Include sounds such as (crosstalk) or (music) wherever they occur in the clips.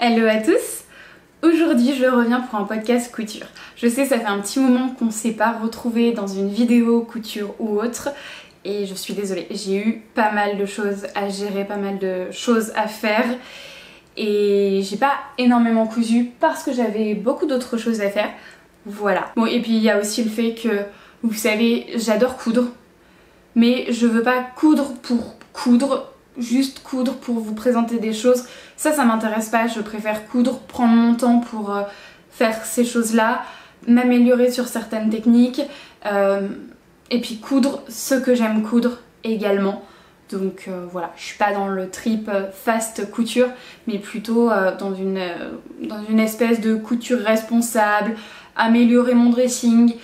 Hello à tous Aujourd'hui je reviens pour un podcast couture. Je sais ça fait un petit moment qu'on ne s'est pas retrouvé dans une vidéo couture ou autre et je suis désolée, j'ai eu pas mal de choses à gérer, pas mal de choses à faire et j'ai pas énormément cousu parce que j'avais beaucoup d'autres choses à faire. Voilà. Bon et puis il y a aussi le fait que vous savez, j'adore coudre mais je veux pas coudre pour coudre juste coudre pour vous présenter des choses. Ça, ça m'intéresse pas. Je préfère coudre, prendre mon temps pour euh, faire ces choses-là, m'améliorer sur certaines techniques euh, et puis coudre ce que j'aime coudre également. Donc euh, voilà, je suis pas dans le trip fast couture, mais plutôt dans, une, dans une espèce de couture responsable, améliorer mon dressing,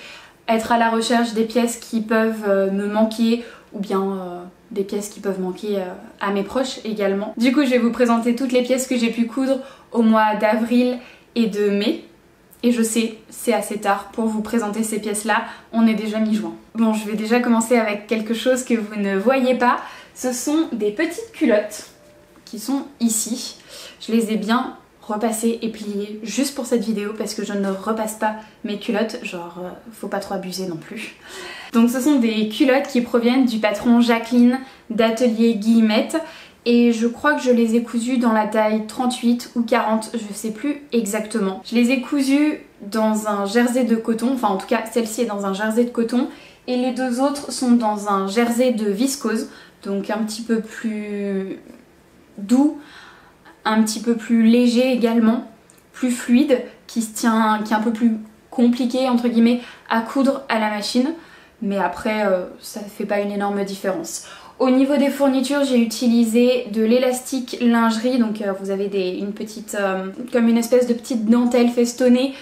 être à la recherche des pièces qui peuvent me manquer ou bien des pièces qui peuvent manquer euh, à mes proches également. Du coup, je vais vous présenter toutes les pièces que j'ai pu coudre au mois d'avril et de mai. Et je sais, c'est assez tard pour vous présenter ces pièces-là, on est déjà mi-juin. Bon, je vais déjà commencer avec quelque chose que vous ne voyez pas. Ce sont des petites culottes qui sont ici. Je les ai bien repasser et plier juste pour cette vidéo parce que je ne repasse pas mes culottes, genre euh, faut pas trop abuser non plus. Donc ce sont des culottes qui proviennent du patron Jacqueline d'Atelier Guillemette. Et je crois que je les ai cousues dans la taille 38 ou 40, je sais plus exactement. Je les ai cousues dans un jersey de coton, enfin en tout cas celle-ci est dans un jersey de coton et les deux autres sont dans un jersey de viscose, donc un petit peu plus doux, un petit peu plus léger également, plus fluide, qui se tient, qui est un peu plus compliqué entre guillemets à coudre à la machine, mais après euh, ça ne fait pas une énorme différence. Au niveau des fournitures, j'ai utilisé de l'élastique lingerie, donc euh, vous avez une petite, euh, comme une espèce de petite dentelle festonnée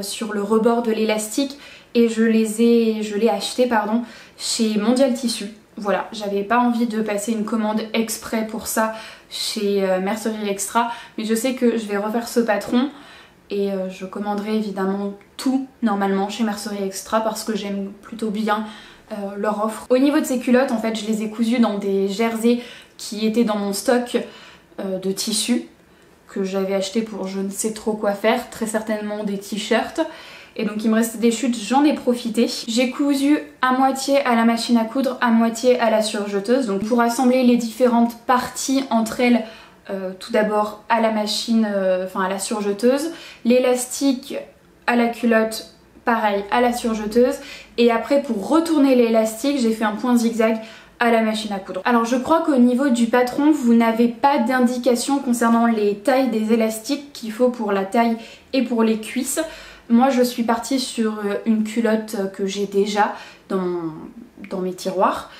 sur le rebord de l'élastique, et je les ai, je l'ai acheté pardon chez Mondial Tissu. Voilà, j'avais pas envie de passer une commande exprès pour ça chez Mercerie Extra, mais je sais que je vais refaire ce patron et euh, je commanderai évidemment tout normalement chez Mercerie Extra parce que j'aime plutôt bien euh, leur offre. Au niveau de ces culottes, en fait, je les ai cousues dans des jerseys qui étaient dans mon stock de tissus que j'avais acheté pour je ne sais trop quoi faire, très certainement des t-shirts. Et donc il me restait des chutes, j'en ai profité. J'ai cousu à moitié à la machine à coudre, à moitié à la surjeteuse. Donc pour assembler les différentes parties entre elles, euh, tout d'abord à la machine, euh, enfin à la surjeteuse, l'élastique à la culotte, pareil à la surjeteuse. Et après pour retourner l'élastique, j'ai fait un point zigzag à la machine à coudre. Alors je crois qu'au niveau du patron, vous n'avez pas d'indication concernant les tailles des élastiques qu'il faut pour la taille et pour les cuisses. Moi je suis partie sur euh, une culotte que j'ai déjà dans, dans mes tiroirs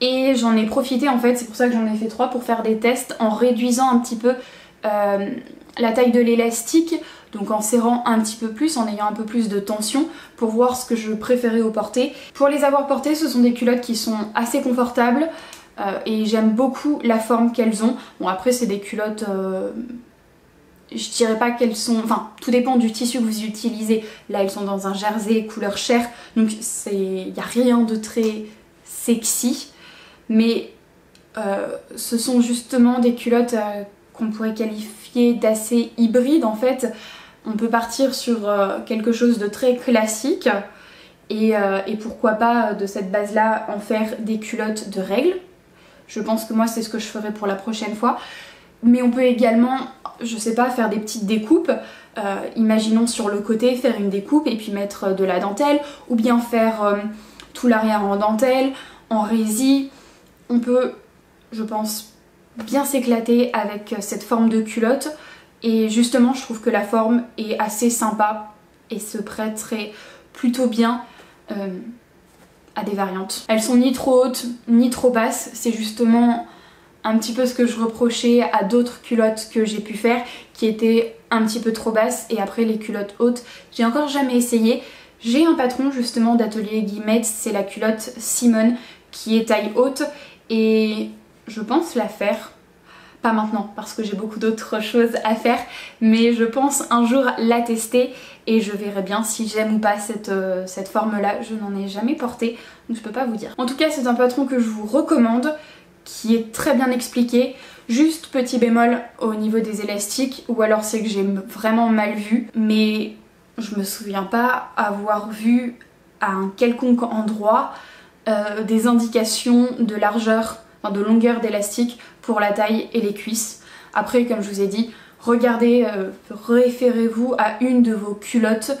et j'en ai profité en fait, c'est pour ça que j'en ai fait trois pour faire des tests en réduisant un petit peu euh, la taille de l'élastique, donc en serrant un petit peu plus, en ayant un peu plus de tension pour voir ce que je préférais au porter. Pour les avoir portées, ce sont des culottes qui sont assez confortables euh, et j'aime beaucoup la forme qu'elles ont. Bon après c'est des culottes je dirais pas qu'elles sont... Enfin, tout dépend du tissu que vous utilisez. Là, elles sont dans un jersey couleur chair, donc il n'y a rien de très sexy. Mais euh, ce sont justement des culottes euh, qu'on pourrait qualifier d'assez hybrides en fait. On peut partir sur euh, quelque chose de très classique et, pourquoi pas de cette base-là en faire des culottes de règles. Je pense que moi c'est ce que je ferai pour la prochaine fois. Mais on peut également je sais pas, faire des petites découpes. Imaginons sur le côté faire une découpe et puis mettre de la dentelle ou bien faire tout l'arrière en dentelle, en rési. On peut, je pense, bien s'éclater avec cette forme de culotte. Et justement je trouve que la forme est assez sympa et se prêterait plutôt bien euh, à des variantes. Elles sont ni trop hautes ni trop basses, c'est justement un petit peu ce que je reprochais à d'autres culottes que j'ai pu faire qui étaient un petit peu trop basses. Et après les culottes hautes j'ai encore jamais essayé. J'ai un patron justement d'atelier Guillemette c'est la culotte Simone qui est taille haute et je pense la faire. Pas maintenant parce que j'ai beaucoup d'autres choses à faire mais je pense un jour la tester et je verrai bien si j'aime ou pas cette, euh, cette forme là je n'en ai jamais porté donc je peux pas vous dire. En tout cas c'est un patron que je vous recommande qui est très bien expliqué. Juste petit bémol au niveau des élastiques, ou alors c'est que j'ai vraiment mal vu, mais je me souviens pas avoir vu à un quelconque endroit euh, des indications de largeur, de longueur d'élastique pour la taille et les cuisses. Après, comme je vous ai dit, regardez, euh, référez-vous à une de vos culottes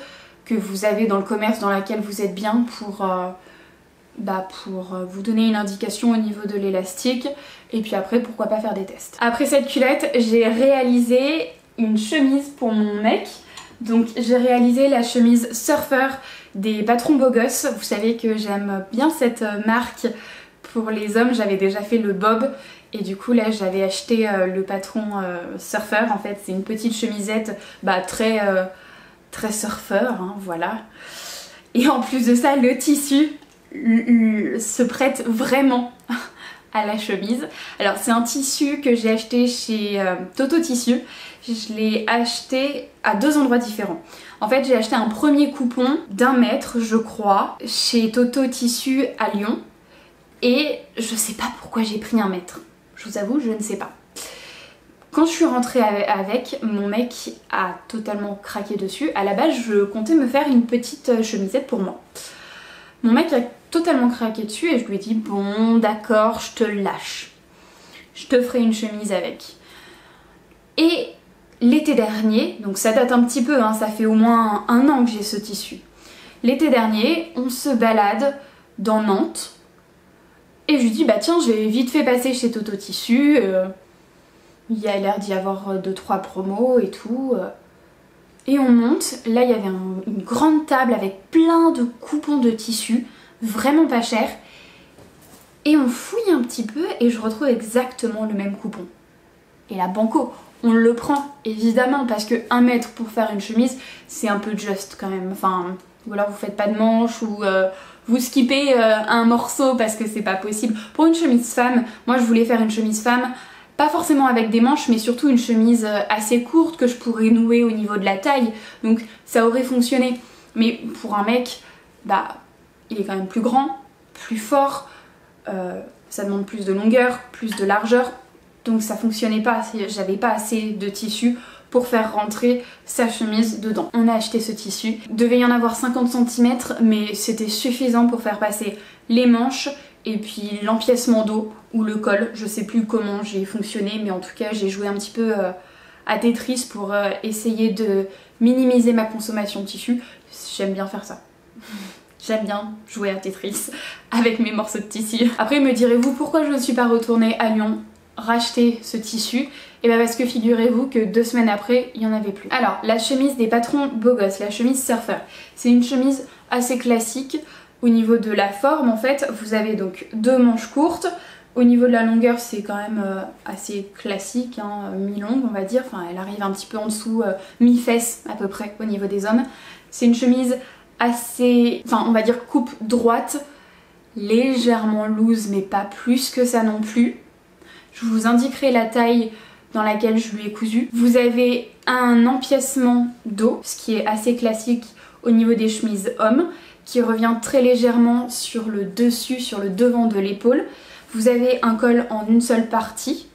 que vous avez dans le commerce dans laquelle vous êtes bien pour, euh, bah pour vous donner une indication au niveau de l'élastique et puis après pourquoi pas faire des tests. Après cette culotte j'ai réalisé une chemise pour mon mec donc j'ai réalisé la chemise Surfer des patrons beaux gosses. Vous savez que j'aime bien cette marque pour les hommes. J'avais déjà fait le bob et du coup là j'avais acheté euh, le patron euh, Surfer. En fait c'est une petite chemisette bah, très, euh, très surfeur, hein, voilà. Et en plus de ça le tissu se prête vraiment à la chemise. Alors c'est un tissu que j'ai acheté chez Toto Tissu je l'ai acheté à deux endroits différents. En fait, j'ai acheté un premier coupon d'un mètre, je crois, chez Toto Tissu à Lyon. Et je sais pas pourquoi j'ai pris un mètre. Je vous avoue, je ne sais pas. Quand je suis rentrée avec, mon mec a totalement craqué dessus. À la base, je comptais me faire une petite chemisette pour moi. Mon mec a totalement craqué dessus et je lui ai dit bon d'accord, je te lâche. Je te ferai une chemise avec. Et l'été dernier, donc ça date un petit peu, hein, ça fait au moins un an que j'ai ce tissu. L'été dernier, on se balade dans Nantes et je lui dis bah tiens, j'ai vite fait passer chez Toto Tissu. Euh, il y a l'air d'y avoir 2-3 promos et tout. Euh. Et on monte, là il y avait une grande table avec plein de coupons de tissu, vraiment pas cher. Et on fouille un petit peu et je retrouve exactement le même coupon. Et la banco, on le prend évidemment parce que 1 mètre pour faire une chemise c'est un peu juste quand même. Enfin voilà vous faites pas de manches ou euh, vous skippez euh, un morceau parce que c'est pas possible. Pour une chemise femme, moi je voulais faire une chemise femme pas forcément avec des manches mais surtout une chemise euh, assez courte que je pourrais nouer au niveau de la taille donc ça aurait fonctionné. Mais pour un mec, bah il est quand même plus grand, plus fort, ça demande plus de longueur, plus de largeur, donc ça fonctionnait pas, j'avais pas assez de tissu pour faire rentrer sa chemise dedans. On a acheté ce tissu, il devait y en avoir 50 cm mais c'était suffisant pour faire passer les manches et puis l'empiècement dos ou le col, je sais plus comment j'ai fonctionné mais en tout cas j'ai joué un petit peu euh, à Tetris pour euh, essayer de minimiser ma consommation de tissu. J'aime bien faire ça. (laughs) J'aime bien jouer à Tetris (laughs) avec mes morceaux de tissu. Après me direz-vous pourquoi je ne suis pas retournée à Lyon racheter ce tissu? Et eh bien parce que figurez-vous que deux semaines après, il n'y en avait plus. Alors, la chemise des patrons beaux gosses, la chemise surfer, c'est une chemise assez classique. Au niveau de la forme, en fait, vous avez donc deux manches courtes. Au niveau de la longueur, c'est quand même euh, assez classique, hein, mi-longue on va dire. Enfin, elle arrive un petit peu en dessous, euh, mi-fesse à peu près au niveau des hommes. C'est une chemise assez, enfin on va dire coupe droite, légèrement loose mais pas plus que ça non plus. Je vous indiquerai la taille dans laquelle je lui ai cousu. Vous avez un empiècement dos, ce qui est assez classique au niveau des chemises hommes, qui revient très légèrement sur le dessus, sur le devant de l'épaule. Vous avez un col en une seule partie,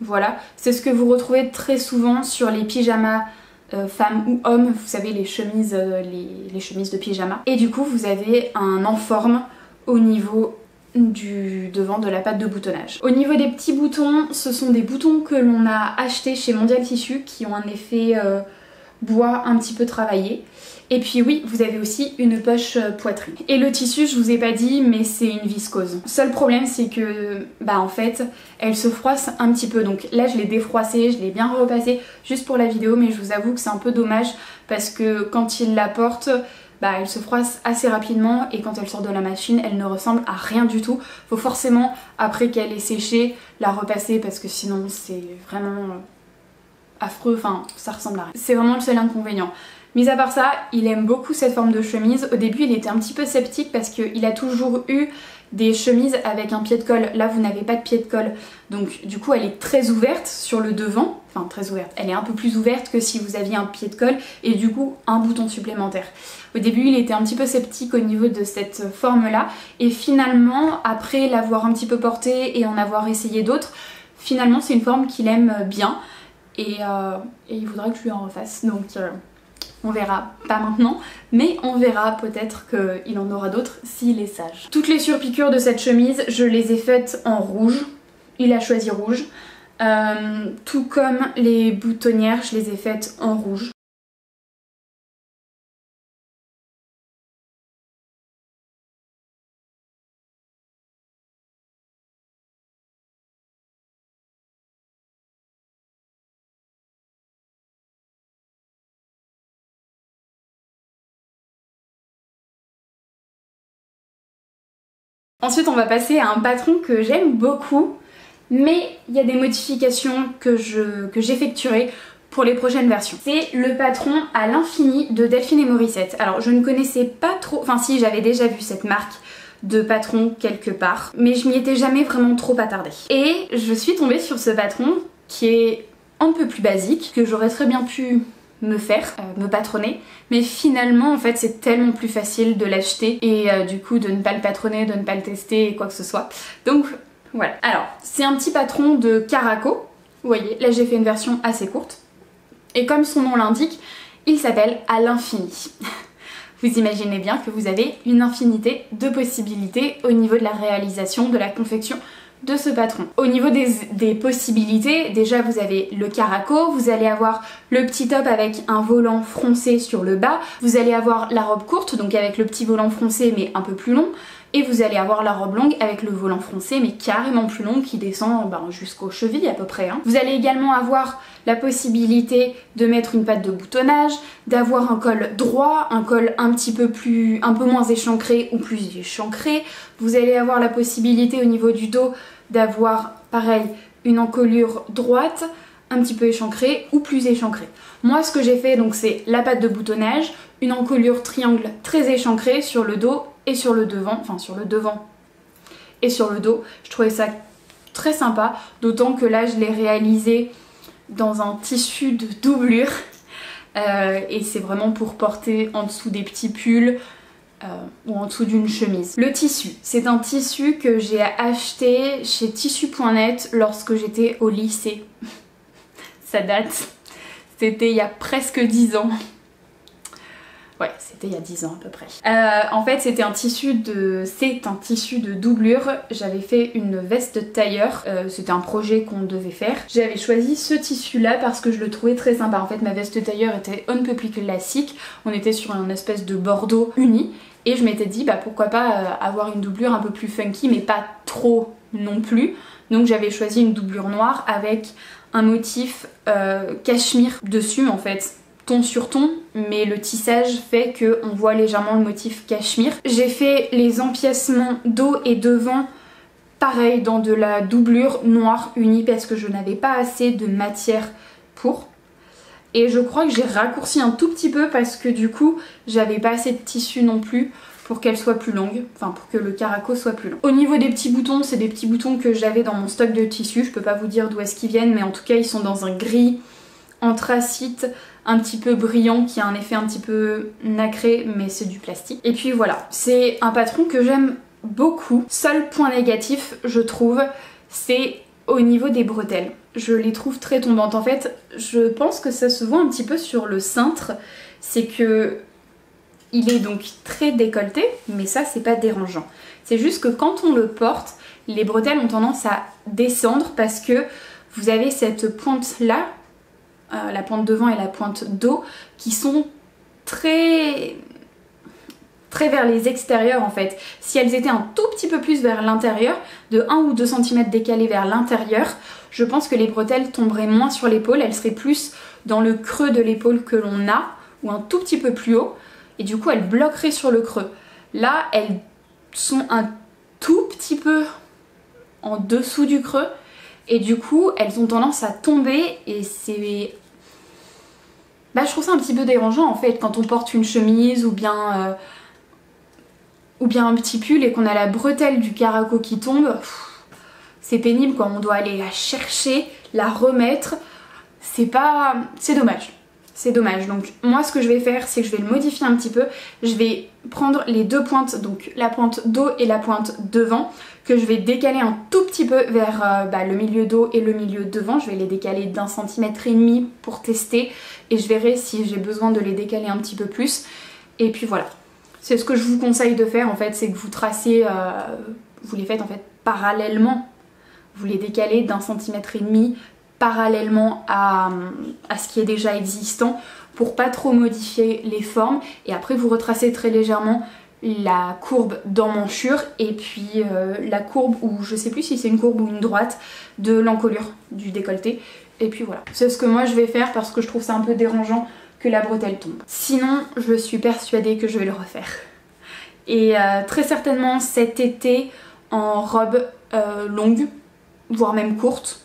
voilà. C'est ce que vous retrouvez très souvent sur les pyjamas euh, femmes ou hommes, vous savez les chemises, euh, les, les chemises de pyjama. Et du coup vous avez un enforme au niveau du devant de la pâte de boutonnage. Au niveau des petits boutons, ce sont des boutons que l'on a achetés chez Mondial Tissu qui ont un effet euh, bois un petit peu travaillé. Et puis oui, vous avez aussi une poche euh, poitrine. Et le tissu, je vous ai pas dit, mais c'est une viscose. Seul problème, c'est que, bah en fait, elle se froisse un petit peu. Donc là, je l'ai défroissée, je l'ai bien repassée juste pour la vidéo, mais je vous avoue que c'est un peu dommage parce que quand il la porte, bah, elle se froisse assez rapidement et quand elle sort de la machine, elle ne ressemble à rien du tout. Faut forcément, après qu'elle ait séché, la repasser parce que sinon c'est vraiment euh, affreux, enfin ça ressemble à rien. C'est vraiment le seul inconvénient. Mis à part ça, il aime beaucoup cette forme de chemise. Au début, il était un petit peu sceptique parce qu'il a toujours eu des chemises avec un pied de colle. Là, vous n'avez pas de pied de colle. Donc, du coup, elle est très ouverte sur le devant. Enfin, très ouverte. Elle est un peu plus ouverte que si vous aviez un pied de colle et du coup, un bouton supplémentaire. Au début, il était un petit peu sceptique au niveau de cette forme-là. Et finalement, après l'avoir un petit peu portée et en avoir essayé d'autres, finalement c'est une forme qu'il aime bien et, euh, il voudrait que je lui en refasse. Donc euh, on verra, pas maintenant, mais on verra peut-être qu'il en aura d'autres s'il est sage. Toutes les surpiqûres de cette chemise, je les ai faites en rouge. Il a choisi rouge. Euh, tout comme les boutonnières, je les ai faites en rouge. Ensuite on va passer à un patron que j'aime beaucoup mais il y a des modifications que j'effectuerai pour les prochaines versions. C'est le patron à l'infini de Delphine et Morissette. Alors je ne connaissais pas trop, enfin si j'avais déjà vu cette marque de patron quelque part, mais je m'y étais jamais vraiment trop attardée. Et je suis tombée sur ce patron qui est un peu plus basique, que j'aurais très bien pu me faire, euh, me patronner, mais finalement en fait c'est tellement plus facile de l'acheter et euh, du coup de ne pas le patronner, de ne pas le tester et quoi que ce soit. Donc voilà. Alors, c'est un petit patron de Caraco. Vous voyez, là j'ai fait une version assez courte. Et comme son nom l'indique, il s'appelle à l'infini. (laughs) Vous imaginez bien que vous avez une infinité de possibilités au niveau de la réalisation, de la confection de ce patron. Au niveau des, possibilités, déjà vous avez le caraco, vous allez avoir le petit top avec un volant froncé sur le bas, vous allez avoir la robe courte, donc avec le petit volant froncé mais un peu plus long, et vous allez avoir la robe longue avec le volant froncé mais carrément plus long qui descend ben, jusqu'aux chevilles à peu près. Hein. Vous allez également avoir la possibilité de mettre une patte de boutonnage, d'avoir un col droit, un col un petit peu plus, un peu moins échancré ou plus échancré. Vous allez avoir la possibilité au niveau du dos d'avoir pareil une encolure droite, un petit peu échancrée ou plus échancrée. Moi ce que j'ai fait donc c'est la patte de boutonnage, une encolure triangle très échancrée sur le dos et sur le devant, enfin sur le devant et sur le dos. Je trouvais ça très sympa, d'autant que là je l'ai réalisé dans un tissu de doublure (laughs) euh, et c'est vraiment pour porter en dessous des petits pulls euh, ou en dessous d'une chemise. Le tissu, c'est un tissu que j'ai acheté chez tissu.net lorsque j'étais au lycée. (laughs) ça date, c'était il y a presque 10 ans. Ouais, c'était il y a 10 ans à peu près. Euh, en fait, c'était un tissu de... C'est un tissu de doublure. J'avais fait une veste tailleur. Euh, c'était un projet qu'on devait faire. J'avais choisi ce tissu-là parce que je le trouvais très sympa. En fait, ma veste tailleur était un peu plus classique. On était sur une espèce de bordeaux uni. Et je m'étais dit, bah pourquoi pas euh, avoir une doublure un peu plus funky, mais pas trop non plus. Donc j'avais choisi une doublure noire avec un motif cachemire dessus en fait sur ton, mais le tissage fait qu'on voit légèrement le motif cachemire. J'ai fait les empiècements dos et devant pareil dans de la doublure noire unie parce que je n'avais pas assez de matière pour. Et je crois que j'ai raccourci un tout petit peu parce que du coup j'avais pas assez de tissu non plus pour qu'elle soit plus longue, enfin pour que le caraco soit plus long. Au niveau des petits boutons, c'est des petits boutons que j'avais dans mon stock de tissu, je peux pas vous dire d'où est-ce qu'ils viennent mais en tout cas ils sont dans un gris anthracite un petit peu brillant qui a un effet un petit peu nacré mais c'est du plastique. Et puis voilà, c'est un patron que j'aime beaucoup. Seul point négatif je trouve c'est au niveau des bretelles. Je les trouve très tombantes. En fait je pense que ça se voit un petit peu sur le cintre, c'est que il est donc très décolleté mais ça c'est pas dérangeant. C'est juste que quand on le porte, les bretelles ont tendance à descendre parce que vous avez cette pointe là euh, la pointe devant et la pointe dos, qui sont très très vers les extérieurs en fait. Si elles étaient un tout petit peu plus vers l'intérieur, de 1 ou 2 cm décalées vers l'intérieur, je pense que les bretelles tomberaient moins sur l'épaule, elles seraient plus dans le creux de l'épaule que l'on a, ou un tout petit peu plus haut, et du coup elles bloqueraient sur le creux. Là, elles sont un tout petit peu en dessous du creux, et du coup elles ont tendance à tomber, et c'est bah, je trouve ça un petit peu dérangeant en fait quand on porte une chemise ou bien, euh, ou bien un petit pull et qu'on a la bretelle du caraco qui tombe. C'est pénible quand on doit aller la chercher, la remettre. C'est pas... c'est dommage. c'est dommage. Donc moi ce que je vais faire c'est que je vais le modifier un petit peu. Je vais prendre les deux pointes, donc la pointe dos et la pointe devant, que je vais décaler un tout petit peu vers euh, bah, le milieu dos et le milieu devant. Je vais les décaler d'un centimètre et demi pour tester et je verrai si j'ai besoin de les décaler un petit peu plus. Et puis voilà. C'est ce que je vous conseille de faire en fait, c'est que vous tracez, euh, vous les faites en fait parallèlement. Vous les décalez d'un centimètre et demi parallèlement à, ce qui est déjà existant pour pas trop modifier les formes et après vous retracez très légèrement la courbe d'emmanchure et puis euh, la courbe ou je sais plus si c'est une courbe ou une droite de l'encolure du décolleté et puis voilà. C'est ce que moi je vais faire parce que je trouve ça un peu dérangeant que la bretelle tombe. Sinon je suis persuadée que je vais le refaire. Et euh, très certainement cet été en robe euh, longue voire même courte.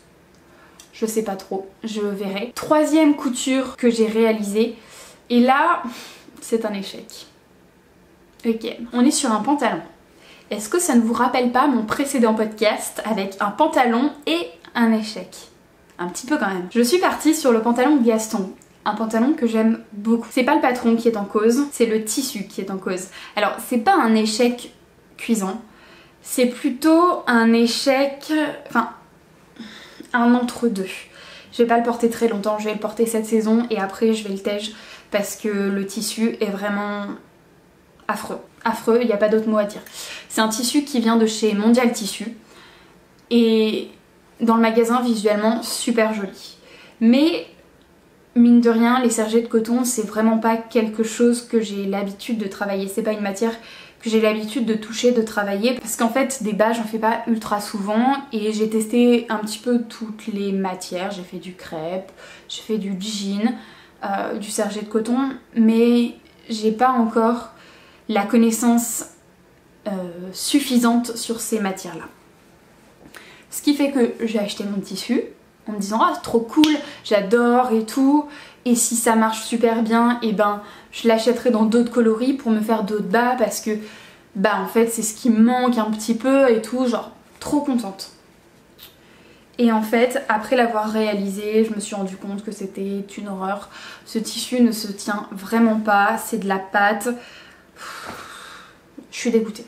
Je sais pas trop, je verrai. Troisième couture que j'ai réalisée, et là, c'est un échec. Ok, on est sur un pantalon. Est-ce que ça ne vous rappelle pas mon précédent podcast avec un pantalon et un échec? Un petit peu quand même. Je suis partie sur le pantalon Gaston, un pantalon que j'aime beaucoup. C'est pas le patron qui est en cause, c'est le tissu qui est en cause. Alors, c'est pas un échec cuisant, c'est plutôt un échec. Enfin, un entre-deux. Je vais pas le porter très longtemps, je vais le porter cette saison et après je vais le tège parce que le tissu est vraiment affreux. Affreux, il n'y a pas d'autre mot à dire. C'est un tissu qui vient de chez Mondial Tissu et dans le magasin visuellement super joli. Mais mine de rien, les sergés de coton, c'est vraiment pas quelque chose que j'ai l'habitude de travailler. C'est pas une matière que j'ai l'habitude de toucher, de travailler. Parce qu'en fait, des bas, j'en fais pas ultra souvent. Et j'ai testé un petit peu toutes les matières. J'ai fait du crêpe, j'ai fait du jean, euh, du sergé de coton. Mais j'ai pas encore la connaissance euh, suffisante sur ces matières-là. Ce qui fait que j'ai acheté mon tissu en me disant ah trop cool, j'adore et tout. Et si ça marche super bien, et eh ben je l'achèterai dans d'autres coloris pour me faire d'autres bas parce que bah en fait c'est ce qui me manque un petit peu et tout, genre trop contente. Et en fait, après l'avoir réalisé, je me suis rendu compte que c'était une horreur. Ce tissu ne se tient vraiment pas, c'est de la pâte. Je suis dégoûtée.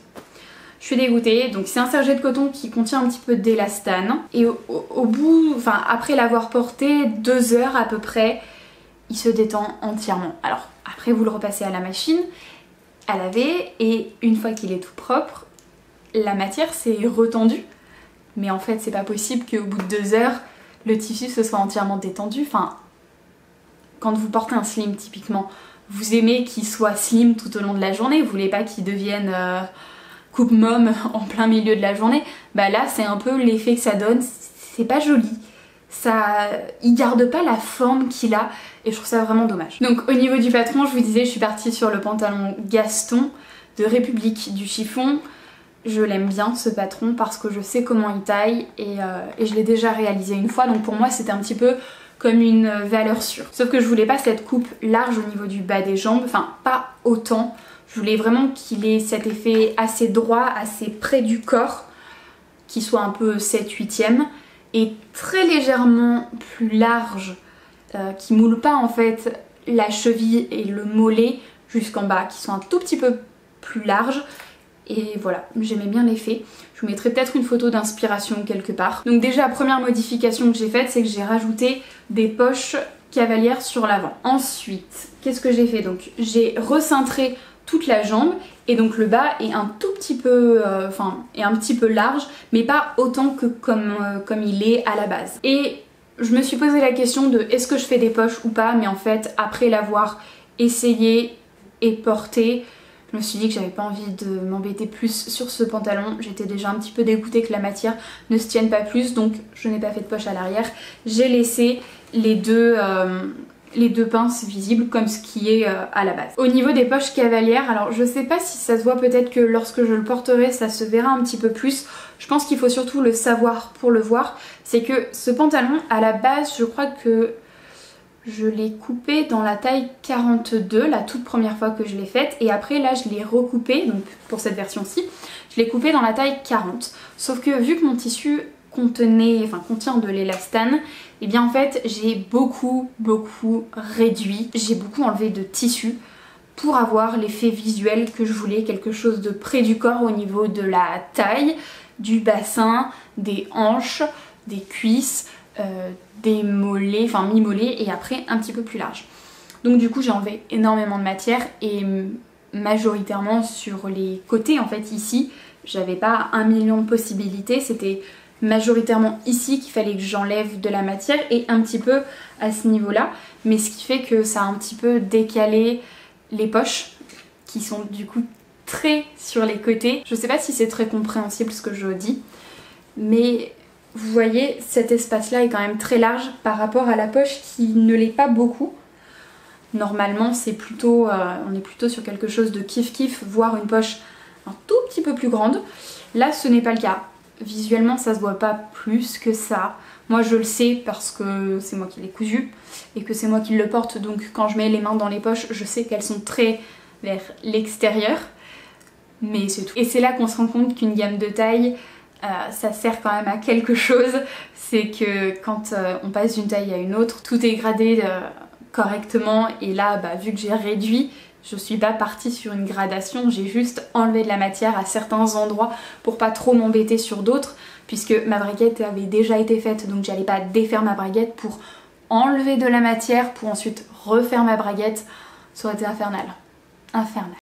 Suis dégoûtée. Donc c'est un serget de coton qui contient un petit peu d'élastane. Et au, bout, enfin après l'avoir porté deux heures à peu près, il se détend entièrement. Alors après vous le repassez à la machine à laver et une fois qu'il est tout propre, la matière s'est retendue. Mais en fait c'est pas possible qu'au bout de deux heures le tissu se soit entièrement détendu. Enfin, quand vous portez un slim typiquement, vous aimez qu'il soit slim tout au long de la journée, vous voulez pas qu'il devienne... Euh, coupe mom en plein milieu de la journée, bah là c'est un peu l'effet que ça donne, c'est pas joli. Ça, il garde pas la forme qu'il a et je trouve ça vraiment dommage. Donc au niveau du patron, je vous disais, je suis partie sur le pantalon Gaston de République du chiffon. Je l'aime bien ce patron parce que je sais comment il taille et, euh, et je l'ai déjà réalisé une fois donc pour moi c'était un petit peu comme une valeur sûre. Sauf que je voulais pas cette coupe large au niveau du bas des jambes, enfin pas autant je voulais vraiment qu'il ait cet effet assez droit, assez près du corps, qui soit un peu 7-8ème, et très légèrement plus large, euh, qui moule pas en fait la cheville et le mollet jusqu'en bas, qui sont un tout petit peu plus larges. Et voilà, j'aimais bien l'effet. Je vous mettrai peut-être une photo d'inspiration quelque part. Donc déjà, première modification que j'ai faite, c'est que j'ai rajouté des poches cavalières sur l'avant. Ensuite, qu'est-ce que j'ai fait? Donc j'ai recintré toute la jambe et donc le bas est un tout petit peu euh, un petit peu large mais pas autant que comme, euh, comme il est à la base et je me suis posé la question de est-ce que je fais des poches ou pas? Mais en fait après l'avoir essayé et porté je me suis dit que j'avais pas envie de m'embêter plus sur ce pantalon. J'étais déjà un petit peu dégoûtée que la matière ne se tienne pas plus, donc je n'ai pas fait de poche à l'arrière. J'ai laissé les deux, euh, les deux pinces visibles comme ce qui est euh, à la base. Au niveau des poches cavalières, alors je sais pas si ça se voit peut-être que lorsque je le porterai ça se verra un petit peu plus. Je pense qu'il faut surtout le savoir pour le voir. C'est que ce pantalon à la base je crois que je l'ai coupé dans la taille 42 la toute première fois que je l'ai faite et après là je l'ai recoupé donc pour cette version ci je l'ai coupé dans la taille 40 sauf que vu que mon tissu contenait, enfin contient de l'élastane, et eh bien en fait j'ai beaucoup beaucoup réduit, j'ai beaucoup enlevé de tissu pour avoir l'effet visuel que je voulais, quelque chose de près du corps au niveau de la taille, du bassin, des hanches, des cuisses, euh, des mollets, enfin mi-mollets et après un petit peu plus large. Donc du coup j'ai enlevé énormément de matière et majoritairement sur les côtés en fait ici j'avais pas un million de possibilités, c'était majoritairement ici qu'il fallait que j'enlève de la matière et un petit peu à ce niveau là mais ce qui fait que ça a un petit peu décalé les poches qui sont du coup très sur les côtés. Je sais pas si c'est très compréhensible ce que je dis mais vous voyez cet espace là est quand même très large par rapport à la poche qui ne l'est pas beaucoup. Normalement c'est plutôt, euh, on est plutôt sur quelque chose de kiff kiff voire une poche un tout petit peu plus grande. Là ce n'est pas le cas. Visuellement ça se voit pas plus que ça. Moi je le sais parce que c'est moi qui l'ai cousu et que c'est moi qui le porte donc quand je mets les mains dans les poches je sais qu'elles sont très vers l'extérieur. Mais c'est tout. Et c'est là qu'on se rend compte qu'une gamme de taille euh, ça sert quand même à quelque chose. C'est que quand euh, on passe d'une taille à une autre, tout est gradé euh, correctement et là bah, vu que j'ai réduit je suis pas partie sur une gradation, j'ai juste enlevé de la matière à certains endroits pour pas trop m'embêter sur d'autres puisque ma braguette avait déjà été faite donc j'allais pas défaire ma braguette pour enlever de la matière pour ensuite refaire ma braguette. Ça aurait été infernal. Infernal.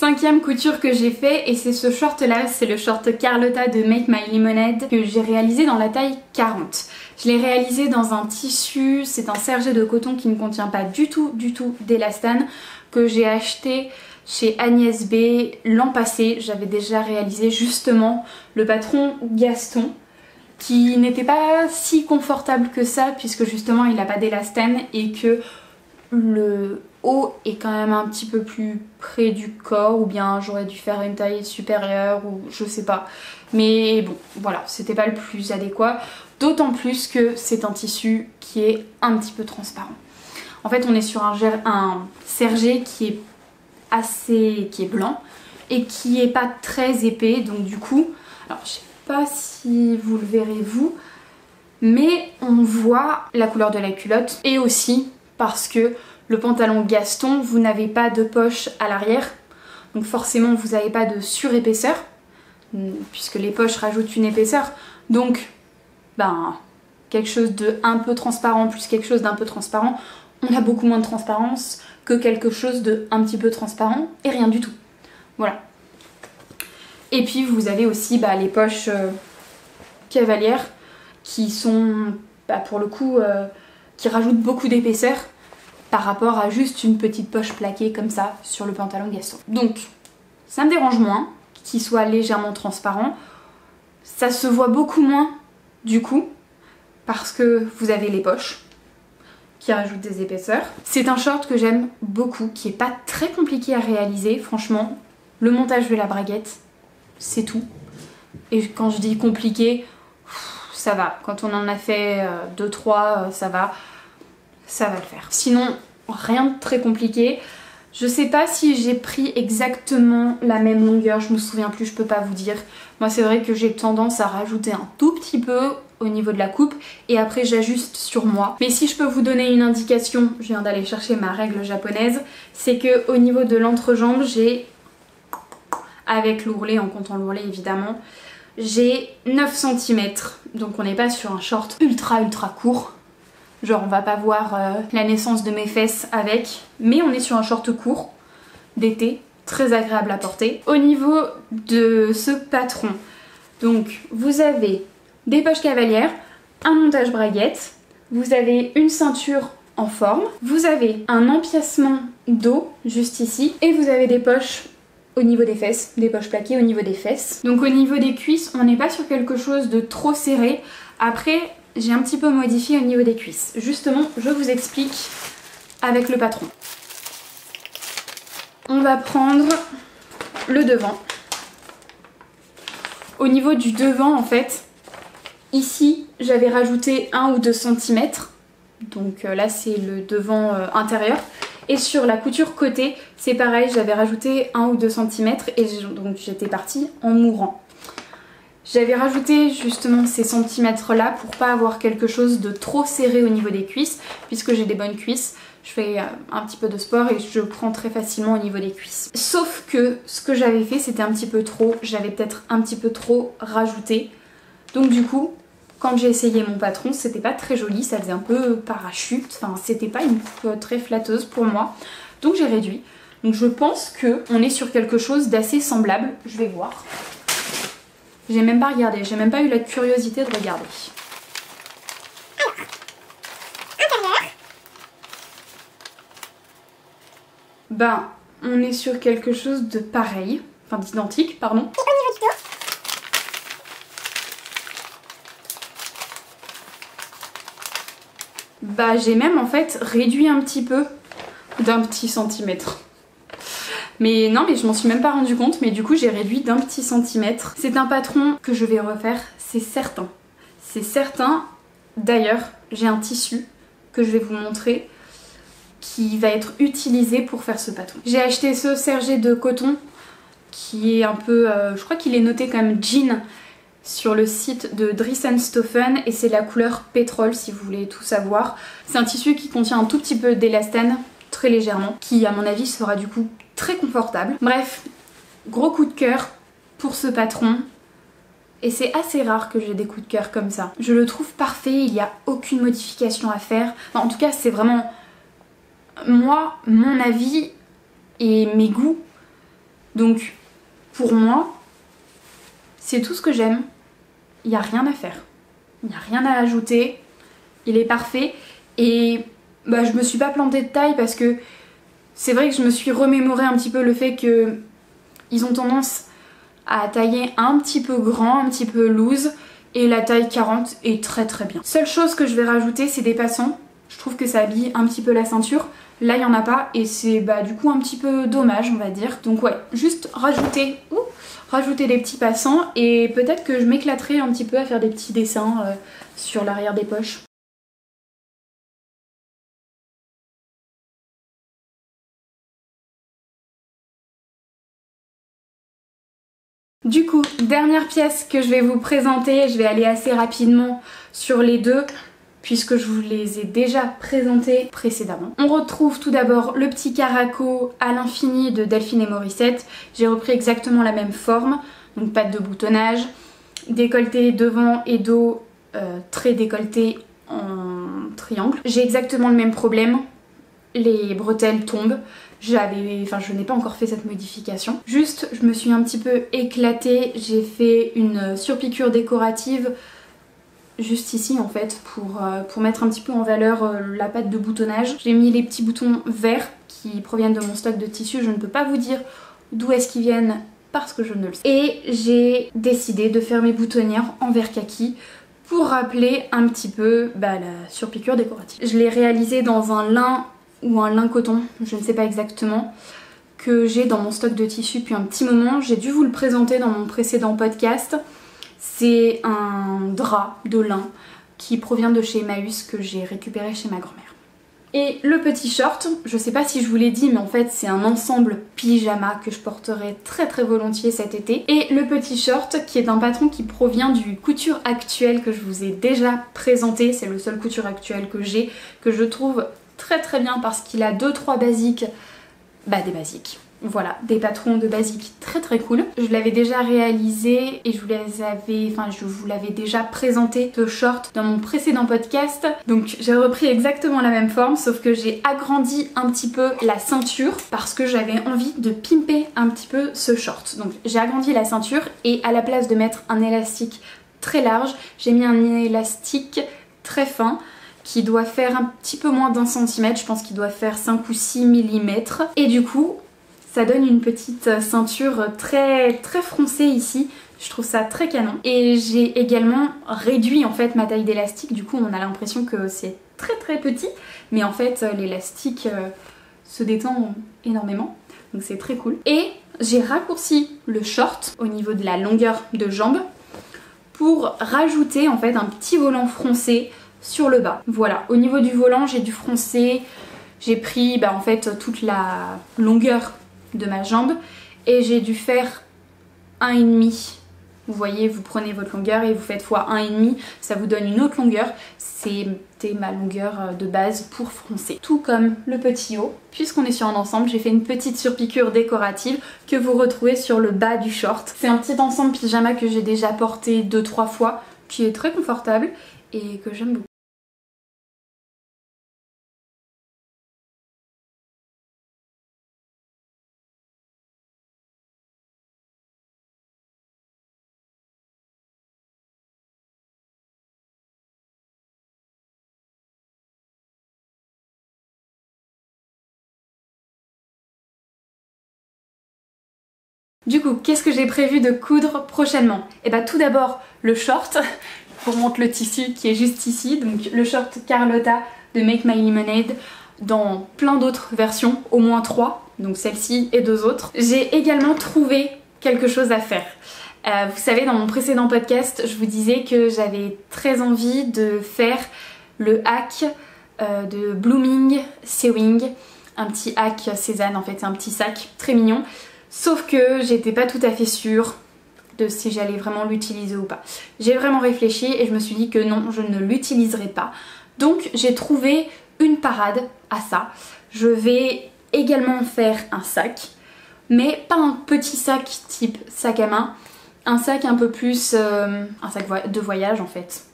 Cinquième couture que j'ai fait et c'est ce short là, c'est le short Carlotta de Make My Lemonade que j'ai réalisé dans la taille 40. Je l'ai réalisé dans un tissu, c'est un serge de coton qui ne contient pas du tout du tout d'élastane que j'ai acheté chez Agnès B l'an passé. J'avais déjà réalisé justement le patron Gaston qui n'était pas si confortable que ça puisque justement il n'a pas d'élastane et que le est quand même un petit peu plus près du corps ou bien j'aurais dû faire une taille supérieure ou je sais pas. Mais bon, voilà, c'était pas le plus adéquat. D'autant plus que c'est un tissu qui est un petit peu transparent. En fait, on est sur un, un sergé qui est assez... qui est blanc et qui est pas très épais. Donc du coup, alors je sais pas si vous le verrez vous, mais on voit la couleur de la culotte et aussi parce que le pantalon Gaston, vous n'avez pas de poche à l'arrière, donc forcément vous n'avez pas de surépaisseur, puisque les poches rajoutent une épaisseur, donc ben quelque chose de un peu transparent plus quelque chose d'un peu transparent, on a beaucoup moins de transparence que quelque chose de un petit peu transparent et rien du tout. Voilà. Et puis vous avez aussi bah, les poches euh, cavalières qui sont bah, pour le coup euh, qui rajoute beaucoup d'épaisseur par rapport à juste une petite poche plaquée comme ça sur le pantalon Gaston. Donc ça me dérange moins qu'il soit légèrement transparent. Ça se voit beaucoup moins du coup parce que vous avez les poches qui rajoutent des épaisseurs. C'est un short que j'aime beaucoup, qui est pas très compliqué à réaliser, franchement. Le montage de la braguette, c'est tout. Et quand je dis compliqué, ça va. Quand on en a fait 2-3, euh, ça va ça va le faire. Sinon, rien de très compliqué. Je sais pas si j'ai pris exactement la même longueur, je me souviens plus, je peux pas vous dire. Moi c'est vrai que j'ai tendance à rajouter un tout petit peu au niveau de la coupe et après j'ajuste sur moi. Mais si je peux vous donner une indication, je viens d'aller chercher ma règle japonaise, c'est que au niveau de l'entrejambe, j'ai, avec l'ourlet, en comptant l'ourlet évidemment, j'ai 9 cm. Donc on n'est pas sur un short ultra ultra court. Genre on va pas voir euh, la naissance de mes fesses avec. Mais on est sur un short court d'été, très agréable à porter. Au niveau de ce patron, donc vous avez des poches cavalières, un montage braguette, vous avez une ceinture en forme, vous avez un empiècement dos juste ici et vous avez des poches au niveau des fesses, des poches plaquées au niveau des fesses. Donc au niveau des cuisses, on n'est pas sur quelque chose de trop serré. Après, j'ai un petit peu modifié au niveau des cuisses. Justement, je vous explique avec le patron. On va prendre le devant. Au niveau du devant en fait, ici j'avais rajouté 1 ou 2 cm. Donc euh, là c'est le devant euh, intérieur. Et sur la couture côté, c'est pareil, j'avais rajouté 1 ou 2 cm et donc j'étais partie en mourant. J'avais rajouté justement ces centimètres là pour pas avoir quelque chose de trop serré au niveau des cuisses puisque j'ai des bonnes cuisses. Je fais euh, un petit peu de sport et je prends très facilement au niveau des cuisses. Sauf que ce que j'avais fait c'était un petit peu trop, j'avais peut-être un petit peu trop rajouté. Donc du coup, quand j'ai essayé mon patron, c'était pas très joli, ça faisait un peu parachute, enfin c'était pas une coupe très flatteuse pour moi. Donc j'ai réduit. Donc je pense que on est sur quelque chose d'assez semblable, je vais voir. J'ai même pas regardé, j'ai même pas eu la curiosité de regarder. Ben, on est sur quelque chose de pareil, enfin d'identique, pardon. Bah j'ai même en fait réduit un petit peu d'un petit centimètre. Mais non, mais je m'en suis même pas rendu compte, mais du coup j'ai réduit d'un petit centimètre. C'est un patron que je vais refaire, c'est certain. C'est certain. D'ailleurs, j'ai un tissu que je vais vous montrer qui va être utilisé pour faire ce patron. J'ai acheté ce sergé de coton qui est un peu, euh, je crois qu'il est noté comme jean sur le site de Stoffen et c'est la couleur pétrole si vous voulez tout savoir. C'est un tissu qui contient un tout petit peu d'élastane, très légèrement, qui à mon avis sera du coup très confortable. Bref, gros coup de cœur pour ce patron. Et c'est assez rare que j'ai des coups de cœur comme ça. Je le trouve parfait, il n'y a aucune modification à faire. en tout cas, c'est vraiment moi, mon avis et mes goûts. Donc, pour moi, c'est tout ce que j'aime. Il n'y a rien à faire. Il n'y a rien à ajouter. Il est parfait. Et bah, je me suis pas plantée de taille parce que c'est vrai que je me suis remémoré un petit peu le fait que ils ont tendance à tailler un petit peu grand, un petit peu loose. Et la taille 40 est très très bien. Seule chose que je vais rajouter, c'est des passants. Je trouve que ça habille un petit peu la ceinture. Là, il n'y en a pas et c'est bah, du coup un petit peu dommage, on va dire. Donc ouais, juste rajouter, rajouter des petits passants et peut-être que je m'éclaterai un petit peu à faire des petits dessins euh, sur l'arrière des poches. Du coup, dernière pièce que je vais vous présenter, je vais aller assez rapidement sur les deux puisque je vous les ai déjà présentés précédemment. On retrouve tout d'abord le petit caraco à l'infini de Delphine et Morissette. J'ai repris exactement la même forme, donc pas de boutonnage, décolleté devant et dos euh, très décolleté en triangle. J'ai exactement le même problème, les bretelles tombent. J'avais, enfin je n'ai pas encore fait cette modification. Juste, je me suis un petit peu éclatée, j'ai fait une surpiqûre décorative juste ici en fait pour, euh, pour mettre un petit peu en valeur euh, la pâte de boutonnage. J'ai mis les petits boutons verts qui proviennent de mon stock de tissu. Je ne peux pas vous dire d'où est-ce qu'ils viennent parce que je ne le sais. Et j'ai décidé de faire mes boutonnières en vert kaki pour rappeler un petit peu bah, la surpiqûre décorative. Je l'ai réalisé dans un lin ou un lin coton, je ne sais pas exactement, que j'ai dans mon stock de tissu depuis un petit moment. J'ai dû vous le présenter dans mon précédent podcast. C'est un drap de lin qui provient de chez Emmaüs que j'ai récupéré chez ma grand-mère. Et le petit short, je sais pas si je vous l'ai dit mais en fait c'est un ensemble pyjama que je porterai très très volontiers cet été. Et le petit short qui est un patron qui provient du couture actuel que je vous ai déjà présenté, c'est le seul couture actuel que j'ai, que je trouve très très bien parce qu'il a 2-3 basiques, bah des basiques, voilà, des patrons de basique très très cool. Je l'avais déjà réalisé et je vous les avais, enfin je vous l'avais déjà présenté ce short dans mon précédent podcast. Donc j'ai repris exactement la même forme sauf que j'ai agrandi un petit peu la ceinture parce que j'avais envie de pimper un petit peu ce short. Donc j'ai agrandi la ceinture et à la place de mettre un élastique très large, j'ai mis un élastique très fin qui doit faire un petit peu moins d'un centimètre, je pense qu'il doit faire 5 ou 6 mm. Et du coup, ça donne une petite ceinture très très froncée ici. Je trouve ça très canon. Et j'ai également réduit en fait ma taille d'élastique. Du coup on a l'impression que c'est très très petit. Mais en fait l'élastique euh, se détend énormément. Donc c'est très cool. Et j'ai raccourci le short au niveau de la longueur de jambe pour rajouter en fait un petit volant froncé sur le bas. Voilà, au niveau du volant j'ai dû froncer, j'ai pris bah, en fait toute la longueur de ma jambe et j'ai dû faire un et demi vous voyez, vous prenez votre longueur et vous faites x 1,5, ça vous donne une autre longueur. C'était ma longueur euh, de base pour froncer. Tout comme le petit haut. Puisqu'on est sur un ensemble, j'ai fait une petite surpiqûre décorative que vous retrouvez sur le bas du short. C'est un petit ensemble pyjama que j'ai déjà porté 2-3 fois, qui est très confortable et que j'aime beaucoup. Du coup, qu'est-ce que j'ai prévu de coudre prochainement? Et eh bah tout d'abord le short, (laughs) je vous montre le tissu qui est juste ici, donc le short Carlotta de Make My Lemonade dans plein d'autres versions, au moins trois, donc celle-ci et deux autres. J'ai également trouvé quelque chose à faire. Euh, vous savez, dans mon précédent podcast, je vous disais que j'avais très envie de faire le hack euh, de Blooming Sewing, un petit hack Cézanne en fait, c'est un petit sac très mignon Sauf que j'étais pas tout à fait sûre de si j'allais vraiment l'utiliser ou pas. J'ai vraiment réfléchi et je me suis dit que non, je ne l'utiliserai pas. Donc j'ai trouvé une parade à ça. Je vais également faire un sac, mais pas un petit sac type sac à main, un sac un peu plus... Euh, un sac de voyage en fait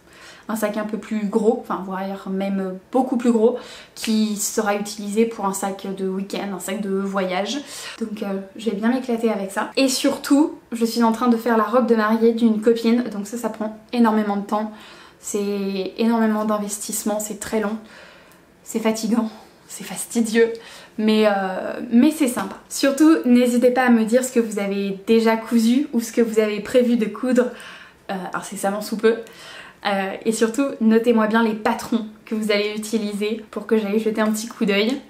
un sac un peu plus gros, enfin voire même beaucoup plus gros, qui sera utilisé pour un sac de week-end, un sac de voyage. Donc euh, je vais bien m'éclater avec ça. Et surtout, je suis en train de faire la robe de mariée d'une copine, donc ça, ça prend énormément de temps. C'est énormément d'investissement, c'est très long, c'est fatigant, c'est fastidieux, mais, euh, mais c'est sympa. Surtout, n'hésitez pas à me dire ce que vous avez déjà cousu ou ce que vous avez prévu de coudre euh, incessamment sous peu. Euh, et surtout, notez-moi bien les patrons que vous allez utiliser pour que j'aille jeter un petit coup d'œil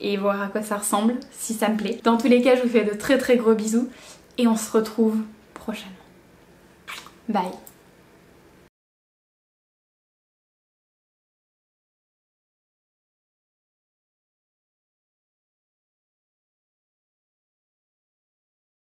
et voir à quoi ça ressemble, si ça me plaît. Dans tous les cas, je vous fais de très très gros bisous et on se retrouve prochainement. Bye